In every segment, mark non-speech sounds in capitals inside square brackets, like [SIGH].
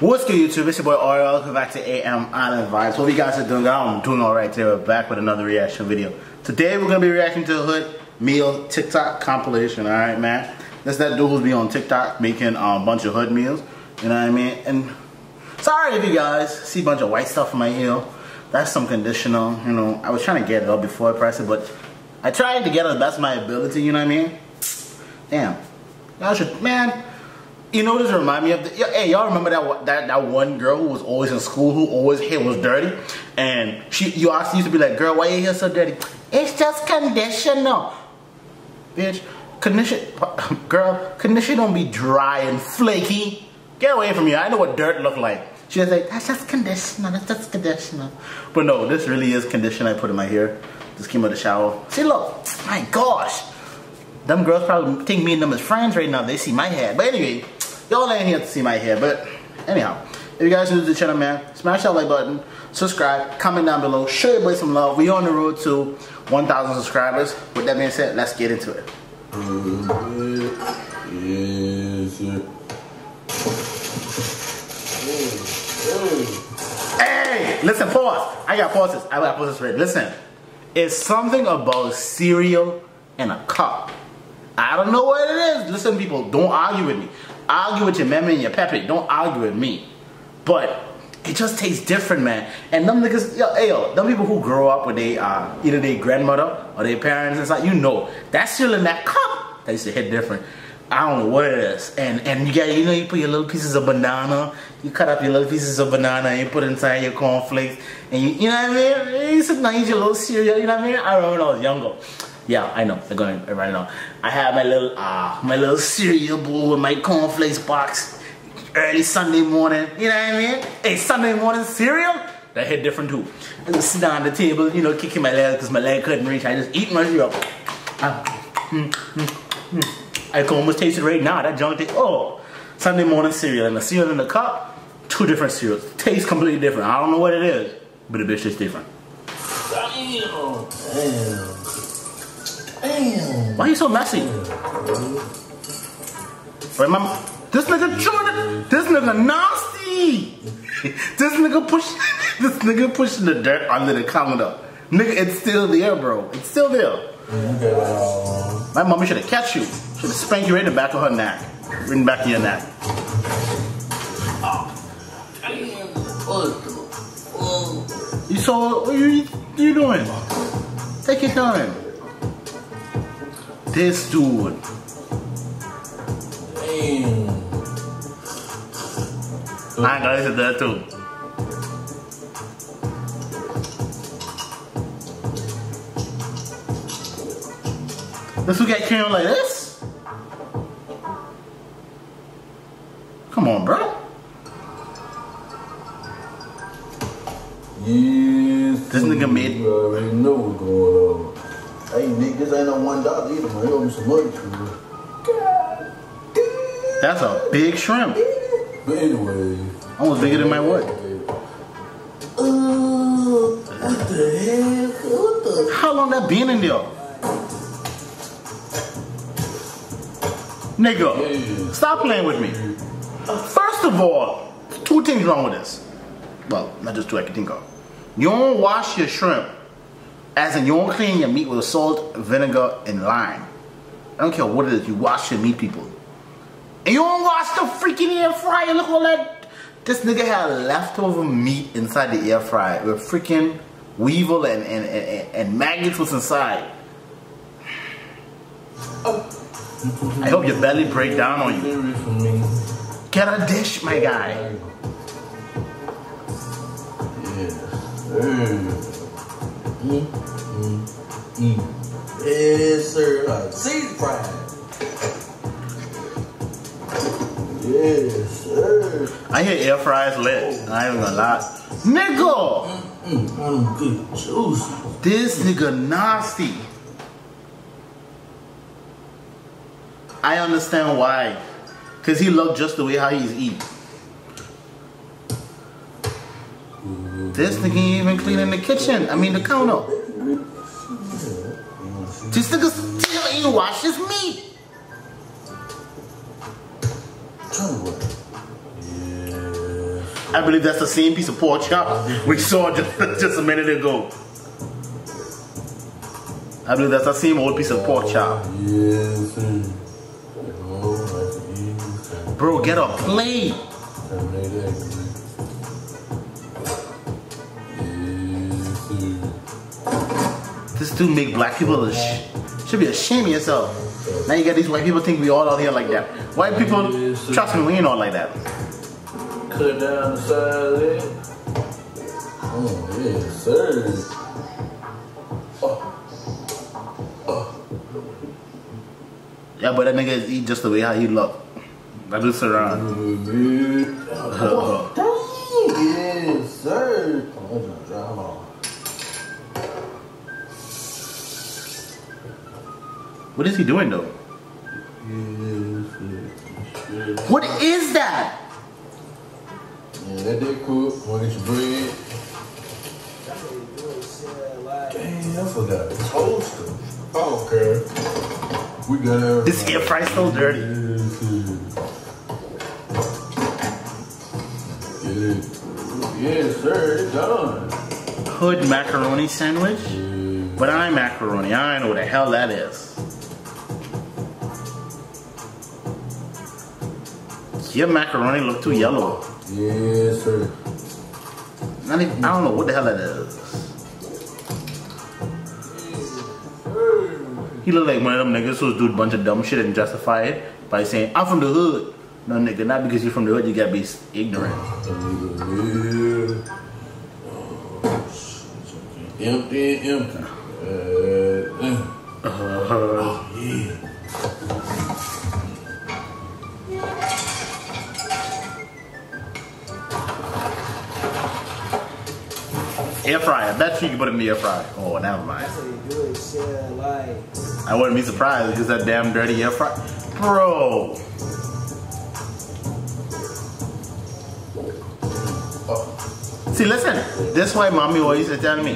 What's good YouTube? It's your boy Ariel. Welcome back to AM Island Vibes. Hope you guys are doing. I'm doing alright today. We're back with another reaction video. Today we're gonna be reacting to the hood meal TikTok compilation, alright man? That's that dude who's be on TikTok making um, a bunch of hood meals. You know what I mean? And sorry if you guys see a bunch of white stuff on my heel. That's some conditional, you know. I was trying to get it up before I press it, but I tried to get it the best of my ability, you know what I mean? Damn. Y'all should, man, you know this remind me of? The, hey, y'all remember that, that that one girl who was always in school who always hair was dirty, and she you also used to be like, girl, why your hair so dirty? It's just conditioner, bitch. Condition, [LAUGHS] girl, conditioner don't be dry and flaky. Get away from me. I know what dirt look like. She was like, that's just conditioner. That's just conditioner. But no, this really is conditioner I put in my hair. Just came out of the shower. See, look, my gosh. Them girls probably think me and them as friends right now. They see my hair. But anyway, Y'all ain't here to see my hair, but anyhow. If you guys new to the channel, man, smash that like button, subscribe, comment down below, show your boy some love. We on the road to 1,000 subscribers. With that being said, let's get into it. Hey, listen, pause. I got pauses. I got pauses ready. Listen, it's something about cereal and a cup. I don't know what it is. Listen, people, don't argue with me. Argue with your mama and your peppy. Don't argue with me. But it just tastes different, man. And them niggas, yo, yo, them people who grow up with they, uh, either their grandmother or their parents it's like you know, that still in that cup, that used to hit different. I don't know what it is. And and you get, you know, you put your little pieces of banana, you cut up your little pieces of banana and you put inside your cornflakes, and you, you know what I mean? You sit down, eat your little cereal, you know what I mean? I remember when I was younger. Yeah, I know. They're going right now. I have my little uh my little cereal bowl with my cornflakes box early Sunday morning. You know what I mean? Hey, Sunday morning cereal? That hit different too. I just sit down at the table, you know, kicking my leg because my leg couldn't reach. I just eat my cereal. Uh, mm, mm, mm. I can almost taste it right now. That junk thing. Oh, Sunday morning cereal and the cereal in the cup. Two different cereals. Taste completely different. I don't know what it is, but the bitch is different. Damn. Damn. Damn. Why are you so messy? Remember, this nigga Jordan, this nigga nasty. [LAUGHS] this nigga push, [LAUGHS] this nigga pushing the dirt under the counter. Nigga, it's still there, bro. It's still there. My mommy should have catch you. Should have spanked you right in the back of her neck. Right in the back of your neck. Oh. You saw, what are you, what are you doing? Take your time this dude. Damn. I got to that too. This will get carried like this? Big shrimp. But anyway. Almost bigger than my what? Uh, what the heck? What the? How long that been in there? Nigga, yeah. stop playing with me. First of all, two things wrong with this. Well, not just two I can think of. You don't wash your shrimp as in, you don't clean your meat with salt, vinegar, and lime. I don't care what it is, you wash your meat, people. And you don't wash the freaking air fryer. Look all that. This nigga had leftover meat inside the air fryer with freaking weevil and, and, and, and maggots was inside. I hope your belly break down on you. Get a dish, my guy. Yeah. Mm, mm, mm. Yes, sir. Uh, seed fry. Yes, sir. I hear air fryers lit. I ain't gonna lie. Nigga! Mm, mm, good juice. This nigga nasty. I understand why. Cause he look just the way how he's eat. This nigga ain't even cleaning the kitchen. I mean the counter. This nigga still ain't wash his meat. I believe that's the same piece of pork chop we saw just, [LAUGHS] just a minute ago. I believe that's the same old piece of pork chop. Bro, get a plate. This dude make black people sh- should be ashamed of yourself. Now you got these white people think we all out here like that. White people, trust me, we ain't all like that. Cut down the side. Oh, yes, sir. Yeah, but that nigga eat just the way how he look. That. Oh, dang, yes, sir. Oh, I'm gonna drive on. What is he doing though? What is that? Yeah, that cook. Want your bread? Dang, I forgot the toaster. Oh, okay. We got everything. This air fry so dirty. Yes, sir. Yes. Yes, sir. It's done. Hood macaroni sandwich? Yeah. But I ain't macaroni. I don't know what the hell that is. Your macaroni look too yellow. Yes, sir. Not even, I don't know what the hell that is. He look like one of them niggas who do a bunch of dumb shit and justify it by saying, I'm from the hood. No nigga, not because you're from the hood, you gotta be ignorant. Empty empty. Uh. Uh, air fryer. I bet you can put it in the air fryer. Oh, never mind. That's. I wouldn't be surprised because that damn dirty air fryer. Bro. See, listen. This why mommy always is telling me.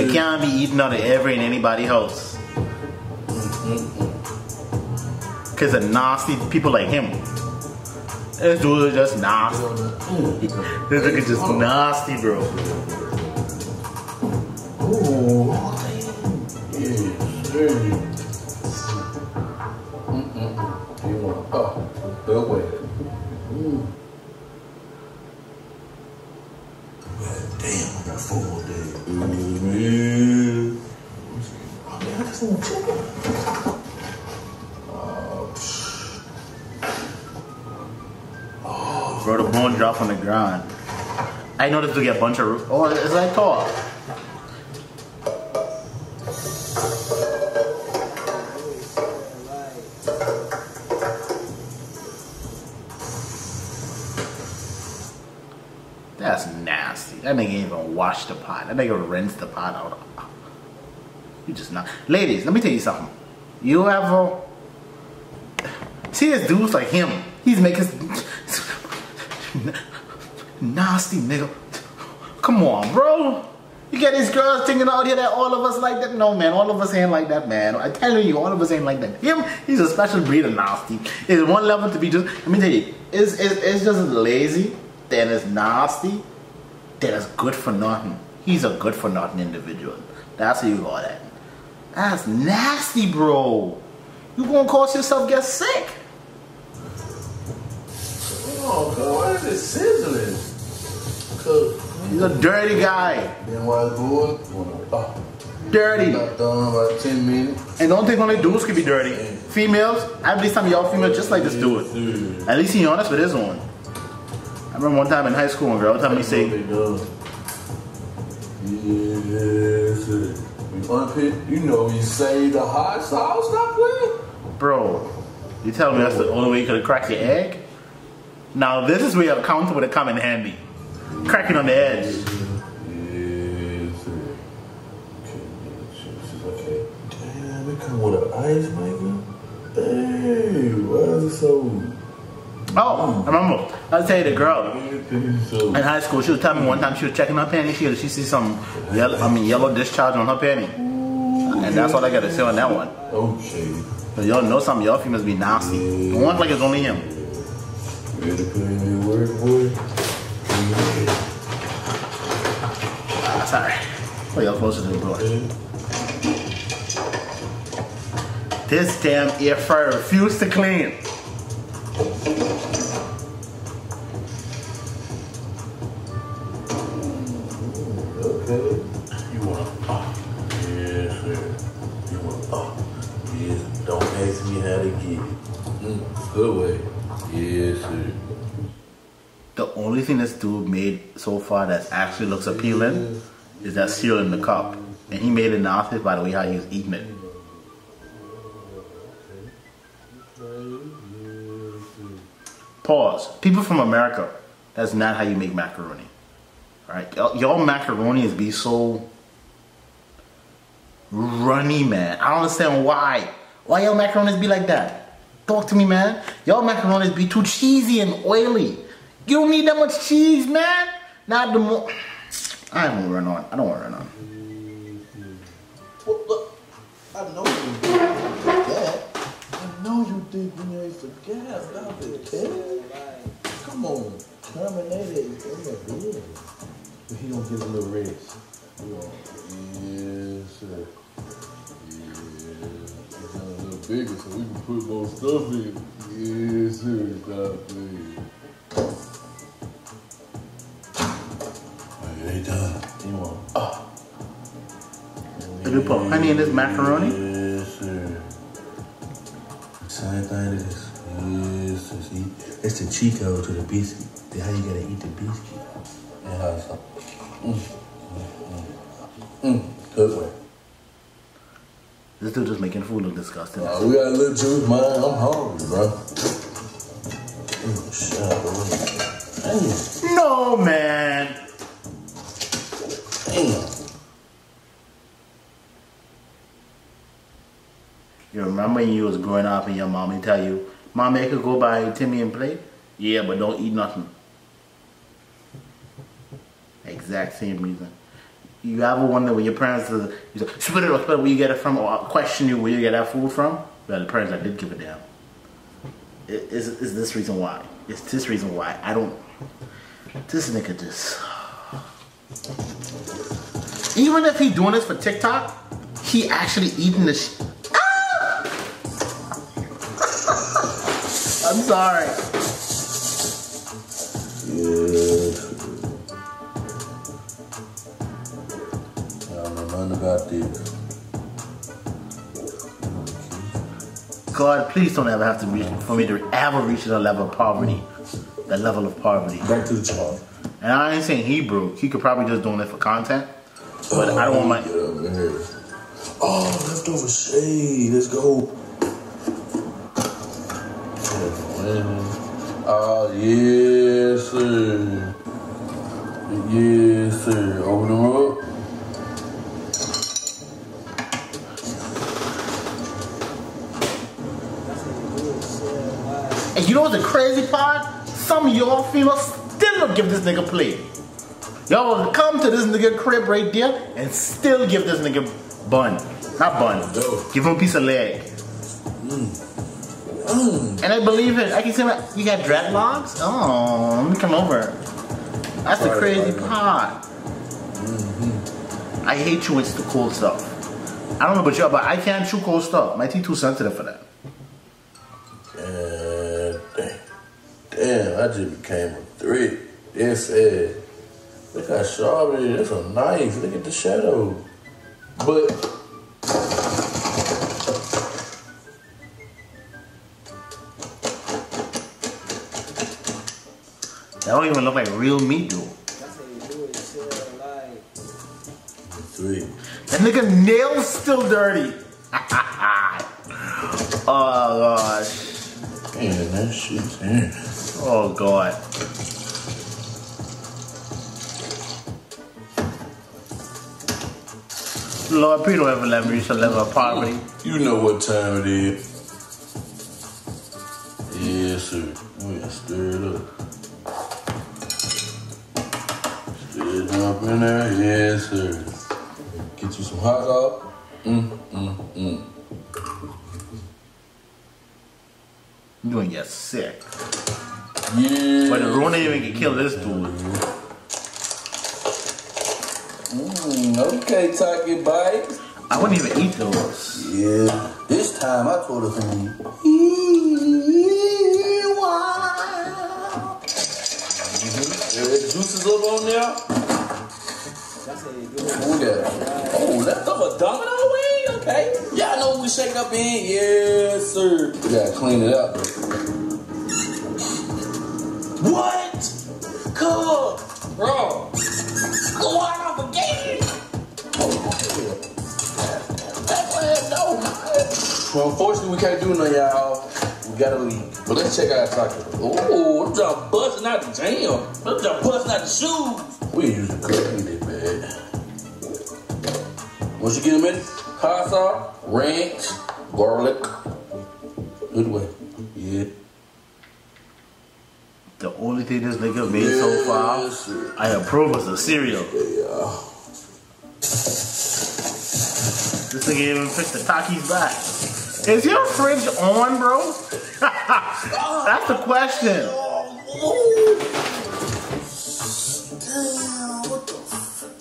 You can't be eating out of every in anybody's house. Cause of nasty people like him. This dude is just nasty. This nigga just nasty, bro. Ooh. Yes, sir. Mm-mm-mm. You want, oh, good way. Mm. God damn, I got four more days. Mm, Oh, man, I just want chicken. Bro, the bone drop on the ground. I noticed to get a bunch of. Roof. Oh, it's like tall. Wash the pot. That nigga rinse the pot out. You just not. Ladies, let me tell you something. You ever see this dudes like him? He's making [LAUGHS] nasty nigga. Come on, bro. You get these girls thinking out here that all of us like that. No, man, all of us ain't like that, man. I'm telling you, all of us ain't like that. Him, he's a special breed of nasty. It's one level to be just. Let me tell you, it's it's, it's just lazy. Then it's nasty. Then it's good for nothing. He's a good for nothing individual. That's how you call that. That's nasty, bro. You gonna cause yourself get sick. Oh, God, why is it sizzling? Cause He's a dirty guy. then why it's good? Dirty. about done about 10 minutes. And don't think only dudes can be dirty. Females, I believe some of y'all females just like this dude. At least he honest with his own. I remember one time in high school, girl told me, say, They. Yes. We unpick, you know, you say the hot sauce, stop playing. bro, you tell me that's the only way you could have cracked your egg? Now this is where a counter would have come in handy. Cracking on the edge. Yes, sir. Okay, okay. Damn, it come with an ice maker? Hey, why is it so... Oh, I remember. I'll tell you the girl. In high school, she was telling me one time she was checking her panty, she she see some yellow, I mean yellow discharge on her panty, and that's all I got to say on that one. okay. But y'all know some y'all females be nasty. Don't act like it's only him. Boy? sorry. Oh, you're closer to the door. This damn air fryer refused to clean. Mm. The only thing this dude made so far that actually looks appealing is that cereal in the cup. And he made it in the office by the way how he was eating it. Pause. People from America, that's not how you make macaroni. Alright? Y'all y'all macaronis be so runny, man. I don't understand why. Why y'all macaronis be like that? Talk to me, man. Y'all macaronis be too cheesy and oily. You don't need that much cheese, man. Not the more. I don't want to run on. I don't want to run on. Well, look, I know you think that. I know you think when there's some gas out there. Come on, terminate it. In the bed. But he don't get a little rest. Yes, sir. Bigger so we can put more stuff in. Yes, sir. Stop playing. Alright, they done. You want? Ah. Did you put honey in this macaroni? Yes, sir. Same thing as this. Yes, sir. See, it's the Chico to the biscuit. Then how you gotta eat the biscuit? And how it's mm, mm, mm, mm. Good way. This dude just making food look disgusting. Uh, we got a little juice, man. I'm hungry, bro. Bro. Damn, No, man. damn. You remember when you was growing up and your mommy tell you, Mom, I could go buy Timmy and play? Yeah, but don't eat nothing. Exact same reason. You ever wonder when your parents, uh, you say, spit it or where you get it from, or question you where you get that food from? Well, the parents that did give a damn. Is, is this reason why? It's this reason why. I don't, this nigga just, even if he doing this for TikTok, he actually eating the sh- [LAUGHS] I'm sorry. Yes. About this. Uh, God, please don't ever have to reach for me to ever reach that level of poverty. That level of poverty. Back to the chart. And I ain't saying he broke. He could probably just doing it for content. But I don't want my Get up in here. Oh, leftover shade. Let's go. Oh, yes, sir. Yes, sir. Open them up. Know what's the crazy part? Some of y'all females still don't give this nigga play. Y'all will come to this nigga crib right there and still give this nigga bun. Not bun. Give him a piece of leg. And I believe it. I can see that you got dreadlocks. Oh, let me come over. That's the crazy part. I hate chewing the cold stuff. I don't know about y'all, but I can't chew cold stuff. My teeth too sensitive for that. I just became a threat. That's sad. Look how sharp it is. That's a knife. Look at the shadow. But That don't even look like real meat, dude. That's how you do it, shit. Like, three. That nigga nails still dirty. [LAUGHS] oh gosh. Man, that shit's here. Oh god. Lord, please don't ever let me reach a level of poverty. You know what time it is. Yes, sir. We gotta stir it up. Stir it up in there. Yes, sir. Get you some hot dog. Mm, mm, mm. You doing get sick. Yeah. But the Rona even can kill this dude. Mm. Okay, Taki Bites. I wouldn't even eat those. Yeah. This time I told her to The juices up on there. That's how you do it. Who that? Oh, leftover domino wing? Okay. Y'all know what we shake up in? Yes, sir. We gotta clean it up. What? Cool. Bro. Go out of again. That's what I know, man. Well, unfortunately, we can't do nothing, y'all. We gotta leave. But let's check out Taco. Oh, them just busting out the jam. Them just busting out the shoes. We use the cookie this bad. Once you get them in, hot sauce, ranch, garlic. Good way. Yeah. The only thing this nigga made so far, I approve as a cereal. This nigga even fixed the Takis back. Is your fridge on, bro? [LAUGHS] That's the question.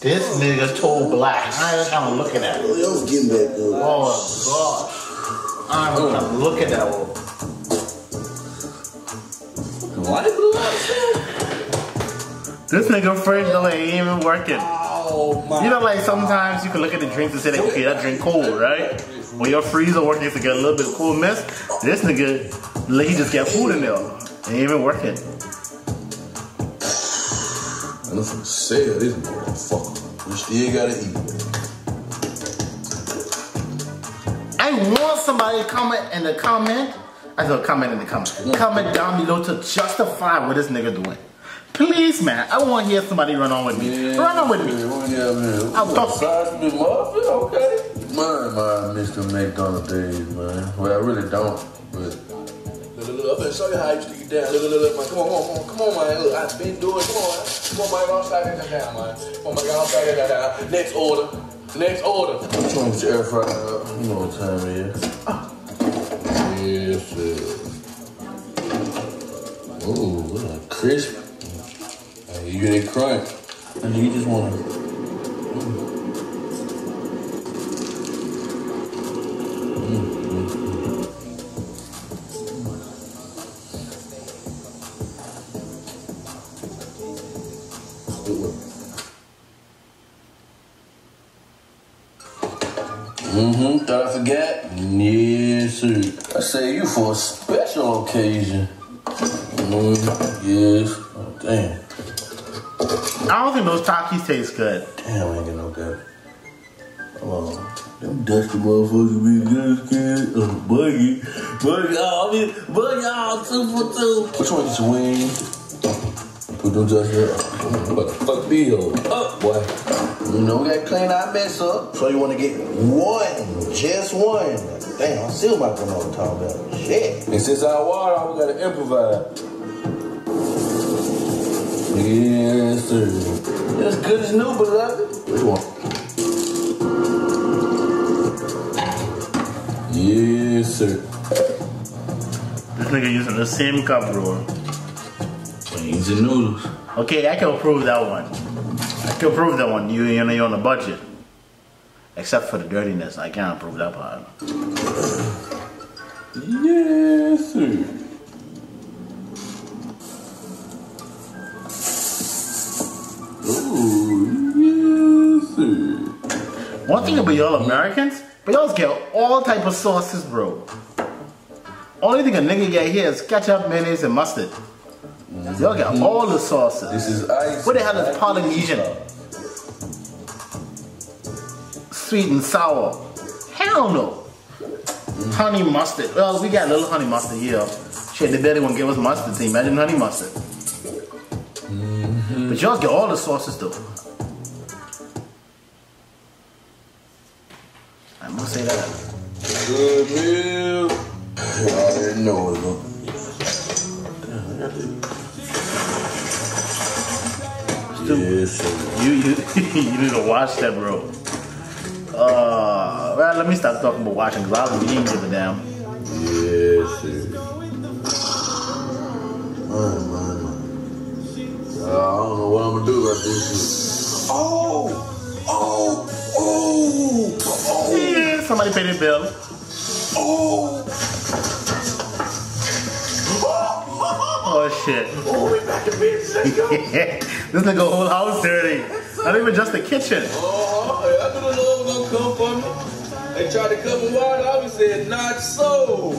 This nigga toe black. I ain't kind of looking at it. Yo, was getting back good. Oh gosh. I'm kind of looking at it. Why they blew This nigga fridge though ain't even working. Oh my. You know, like sometimes you can look at the drinks and say, like, okay, that drink cold, right? When your freezer working to get a little bit of cool mist, this nigga, like, he just got food in there. Ain't even working. I'm finna sell this motherfucker. We still gotta eat. I want somebody to comment in the comment. I said comment in the comments. Comment down below to justify what this nigga doing. Please, man. I want to hear somebody run on with me. Run on with me. Yeah, man. I'll talk- Size of the okay. Mine, my Mr. McDonald days, man. Well, I really don't, but. Look, look, look, I'm gonna show you how you stick it down. Look, look, look, look, man. Come on, come on, come on, man. Look, I've been doing. Come on. Come on, man. I'll slide that down, man. Come on, man. I'll slide that down. Next order. Next order. I'm trying to get your air fryer up. You know what time it is. Ah. Look uh, at crisp. Hey, you get it crunch. And you just want to. I ain't get no good. Oh, them dusty motherfuckers be good kid. Uh, buggy. Buggy, I mean, buggy, oh, two for two. Which one get your? Put them just there. What the fuck be up, boy? You know, gotta clean our mess up. So you wanna get one, just one. Damn, I still might put on top of that. Shit. And since our water, we gotta improvise. Yes, sir. It's good as new, beloved. Which one? Yes, sir. This nigga using the same cup, bro. Beans and noodles. Okay, I can approve that one. I can approve that one. You, you know, you're on a budget. Except for the dirtiness, I can't approve that part. Yes, sir. Yes, sir. One thing about y'all Americans, but y'all get all type of sauces, bro. Only thing a nigga get here is ketchup, mayonnaise, and mustard. Y'all get all the sauces. This is ice. What the hell is Polynesian? Sweet and sour. Hell no. Honey mustard. Well, we got a little honey mustard here. Shit, the better gonna give us mustard. So imagine honey mustard. Mm. But y'all get all the sauces though. I must say that. Good meal. I already know it, though. Yes. You you [LAUGHS] you need to watch that, bro. Uh, well, let me stop talking about watching because I don't even give a damn. Yes, sir. Man. Uh, I don't know what I'm gonna do about this shit. Oh! Oh, oh, oh, Yeah, somebody pay their bill. oh. Oh shit. Oh, we back to business. Let's [LAUGHS] this nigga whole house dirty. Not even just the kitchen. Oh, I knew the Lord was gonna come for me. They tried to cut me wide off and said, not so.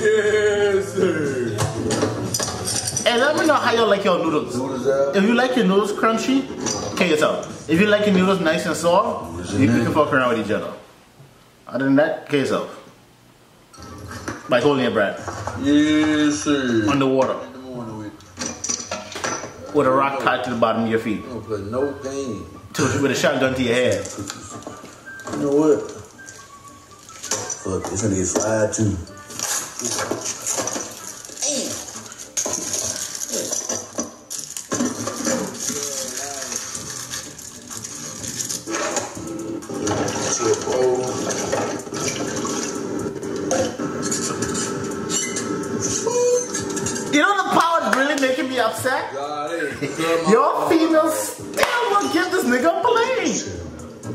Yes, sir. Hey, let me know how y'all like your noodles. If you like your noodles crunchy, kill yourself. If you like your noodles nice and soft, you, you can fuck around with each other. Other than that, kill yourself. By holding your breath Yes, sir. underwater In the morning with. a rock tied to the bottom of your feet, oh, play no with a shotgun to your head. You know what? Fuck, it's gonna get fried too. You know the power is really making me upset? God, hey, cut my- Your females still will give this nigga a play.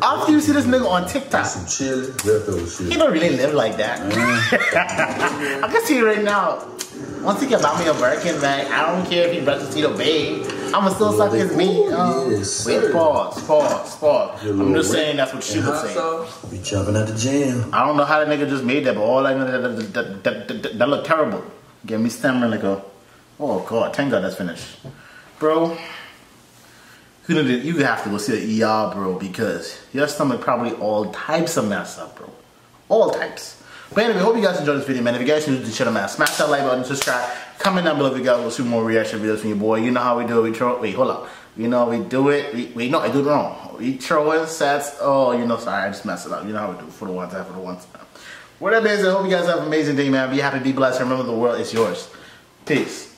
After you see this nigga on TikTok, Some chili, leftover he don't really live like that. [LAUGHS] I can see right now. Once he can buy me a Birkin bag, I don't care if he brushes his teeth or babe. I'ma still suck his meat. Um, Yes, wait, pause, pause, pause. Your I'm just saying that's what she And was hot saying. sauce. We jumping at the jam. I don't know how the nigga just made that, but all I know that that, that, that, that, that, that looked terrible. Get me stammering like a, oh god, thank god that's finished, bro. You you have to go see the ER, bro, because your stomach probably all types of mess up, bro, all types. But anyway, hope you guys enjoyed this video, man. If you guys new to the channel, man, smash that like button, subscribe, comment down below if you guys to see more reaction videos from your boy. You know how we do it. We throw. Wait, hold up. You know we do it. We, wait, no, I do it wrong. We throw in sets. Oh, you know, sorry, I just messed it up. You know how we do it for the one time, for the one time. Whatever it is, I hope you guys have an amazing day, man. Be happy, be blessed. Remember, the world is yours. Peace.